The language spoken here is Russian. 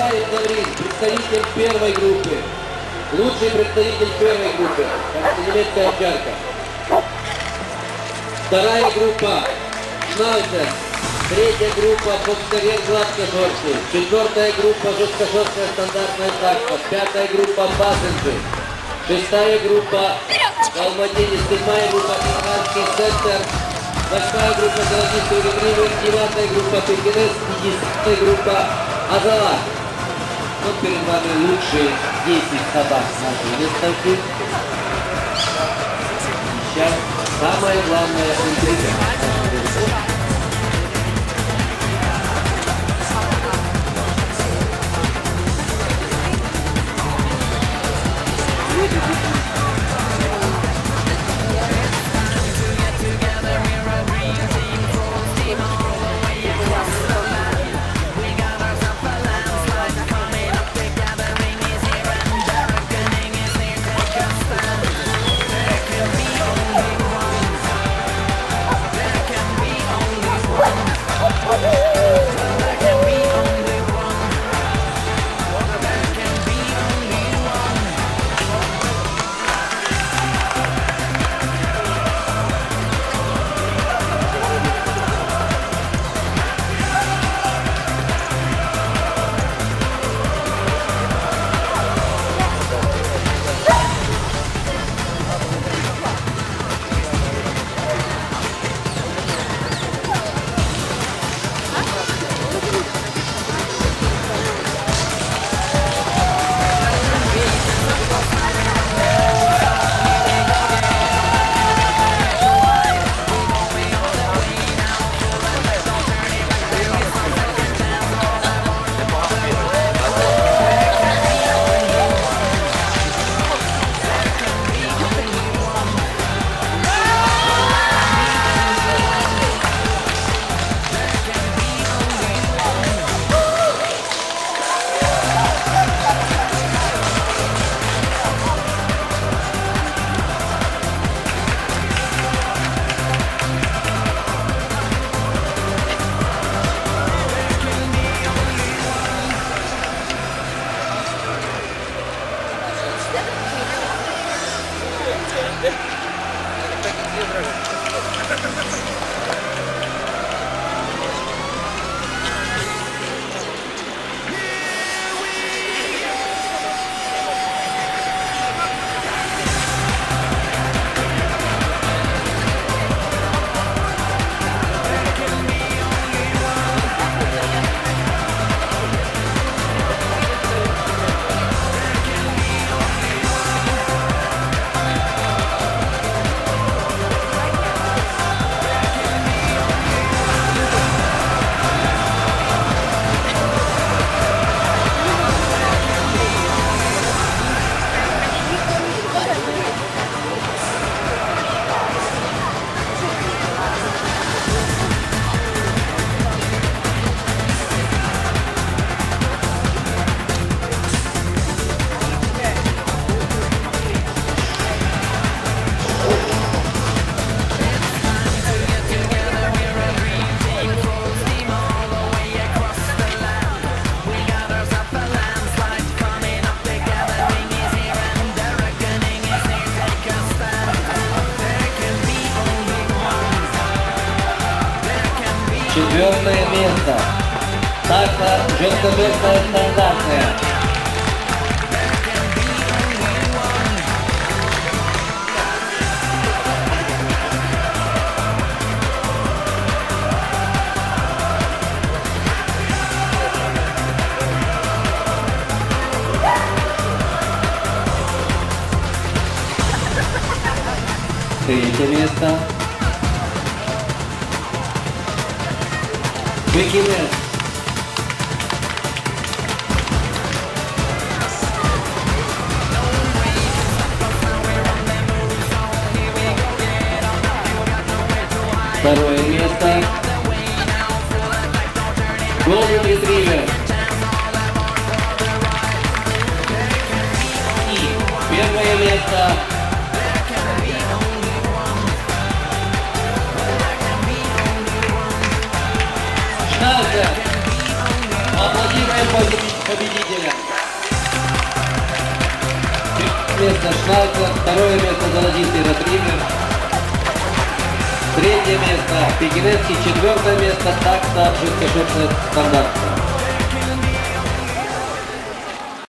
Шаев Лаврин, представитель первой группы. Лучший представитель первой группы. Немецкая овчарка. Вторая группа. Шнауцер. Третья группа боксерер гладкошерстный. Четвертая группа жесткошерстная стандартная такса. Пятая группа пассенджи. Шестая группа Далматинец. Седьмая группа Ирканский сектор. Восьмая группа Золотистый ретривер. Девятая группа Пекинес. И десятая группа Азала. Вот перед вами лучшие 10 собак нашей выставки. Сейчас самое главное интрига. Thank you. Четвертое место. Такса жесткошерстная стандартная. Третье место. Бекинес. Второе место. Golden Retriever. И первое место. Поздравляем победителя. Место Шнайка, второе место Золотистый Ретривер, третье место Пекинецкий, четвертое место Такса Жидкошерстная Стандартная.